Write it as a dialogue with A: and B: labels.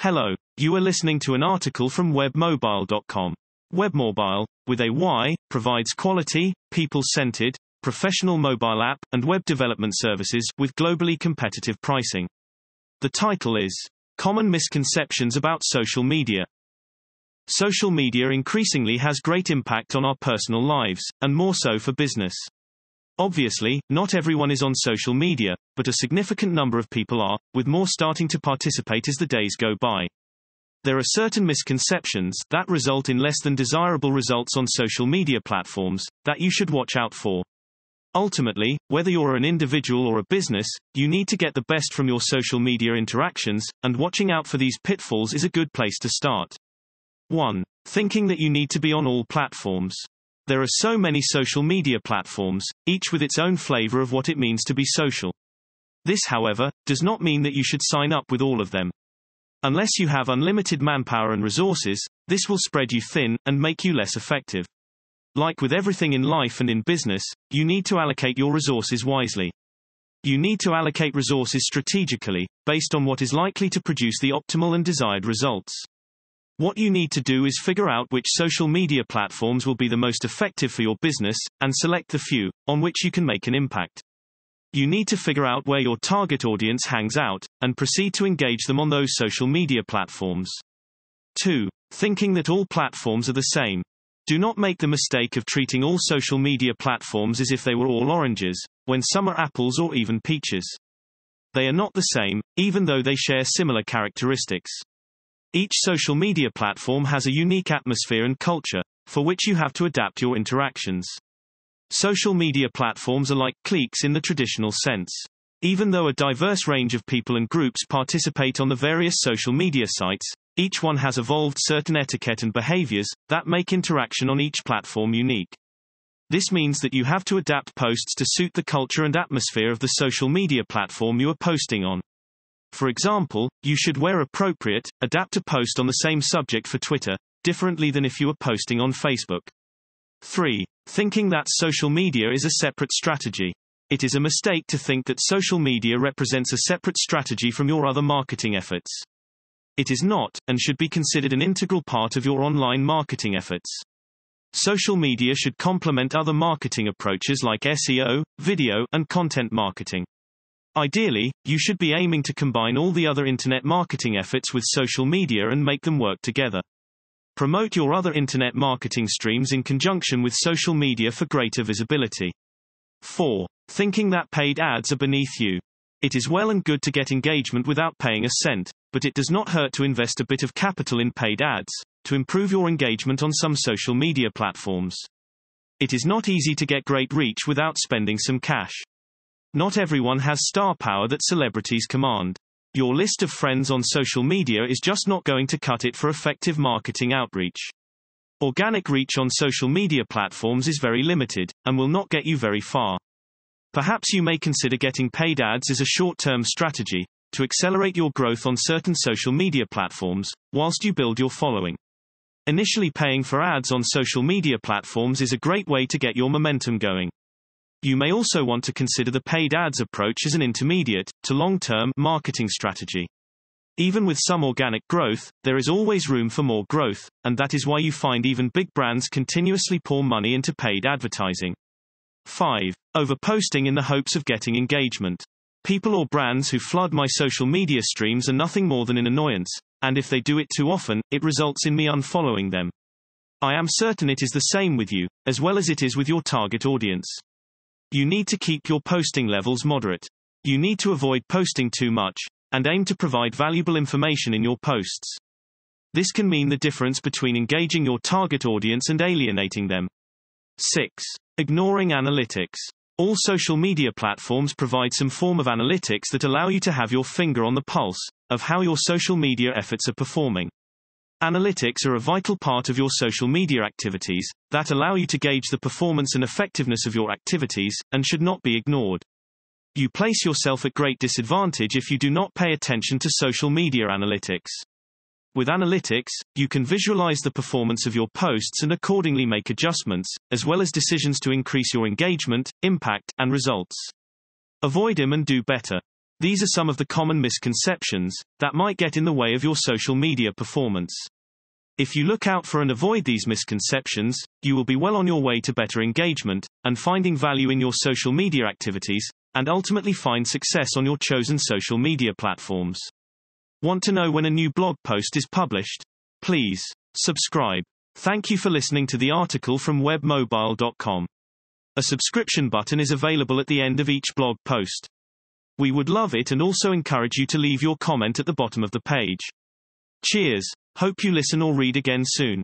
A: Hello, you are listening to an article from webmobyle.com. Webmobyle, with a Y, provides quality, people-centered, professional mobile app and web development services with globally competitive pricing. The title is Common Misconceptions About Social Media. Social media increasingly has great impact on our personal lives, and more so for business. Obviously, not everyone is on social media, but a significant number of people are, with more starting to participate as the days go by. There are certain misconceptions that result in less than desirable results on social media platforms that you should watch out for. Ultimately, whether you're an individual or a business, you need to get the best from your social media interactions, and watching out for these pitfalls is a good place to start. 1. Thinking that you need to be on all platforms. There are so many social media platforms, each with its own flavor of what it means to be social. This, however, does not mean that you should sign up with all of them. Unless you have unlimited manpower and resources, this will spread you thin and make you less effective. Like with everything in life and in business, you need to allocate your resources wisely. You need to allocate resources strategically, based on what is likely to produce the optimal and desired results. What you need to do is figure out which social media platforms will be the most effective for your business, and select the few on which you can make an impact. You need to figure out where your target audience hangs out, and proceed to engage them on those social media platforms. 2. Thinking that all platforms are the same. Do not make the mistake of treating all social media platforms as if they were all oranges, when some are apples or even peaches. They are not the same, even though they share similar characteristics. Each social media platform has a unique atmosphere and culture, for which you have to adapt your interactions. Social media platforms are like cliques in the traditional sense. Even though a diverse range of people and groups participate on the various social media sites, each one has evolved certain etiquette and behaviors that make interaction on each platform unique. This means that you have to adapt posts to suit the culture and atmosphere of the social media platform you are posting on. For example, you should wear appropriate, adapt a post on the same subject for Twitter, differently than if you were posting on Facebook. 3. Thinking that social media is a separate strategy. It is a mistake to think that social media represents a separate strategy from your other marketing efforts. It is not, and should be considered an integral part of your online marketing efforts. Social media should complement other marketing approaches like SEO, video, and content marketing. Ideally, you should be aiming to combine all the other internet marketing efforts with social media and make them work together. Promote your other internet marketing streams in conjunction with social media for greater visibility. 4. Thinking that paid ads are beneath you. It is well and good to get engagement without paying a cent, but it does not hurt to invest a bit of capital in paid ads to improve your engagement on some social media platforms. It is not easy to get great reach without spending some cash. Not everyone has star power that celebrities command. Your list of friends on social media is just not going to cut it for effective marketing outreach. Organic reach on social media platforms is very limited, and will not get you very far. Perhaps you may consider getting paid ads as a short-term strategy, to accelerate your growth on certain social media platforms, whilst you build your following. Initially paying for ads on social media platforms is a great way to get your momentum going. You may also want to consider the paid ads approach as an intermediate, to long-term, marketing strategy. Even with some organic growth, there is always room for more growth, and that is why you find even big brands continuously pour money into paid advertising. 5. Overposting in the hopes of getting engagement. People or brands who flood my social media streams are nothing more than an annoyance, and if they do it too often, it results in me unfollowing them. I am certain it is the same with you, as well as it is with your target audience. You need to keep your posting levels moderate. You need to avoid posting too much, and aim to provide valuable information in your posts. This can mean the difference between engaging your target audience and alienating them. 6. Ignoring analytics. All social media platforms provide some form of analytics that allow you to have your finger on the pulse of how your social media efforts are performing. Analytics are a vital part of your social media activities that allow you to gauge the performance and effectiveness of your activities and should not be ignored. You place yourself at great disadvantage if you do not pay attention to social media analytics. With analytics, you can visualize the performance of your posts and accordingly make adjustments, as well as decisions to increase your engagement, impact, and results. Avoid them and do better. These are some of the common misconceptions that might get in the way of your social media performance. If you look out for and avoid these misconceptions, you will be well on your way to better engagement and finding value in your social media activities and ultimately find success on your chosen social media platforms. Want to know when a new blog post is published? Please subscribe. Thank you for listening to the article from webmobyle.com. A subscription button is available at the end of each blog post. We would love it and also encourage you to leave your comment at the bottom of the page. Cheers. Hope you listen or read again soon.